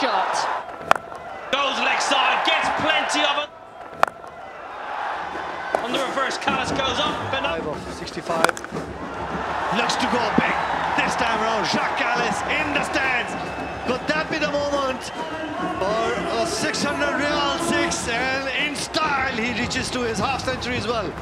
shot. Goes leg side, gets plenty of it. On the reverse, Kallis goes up and up. 65. Looks to go big this time around. Jacques Kallis in the stands. Could that be the moment for a 600 Real 6 and in style he reaches to his half century as well.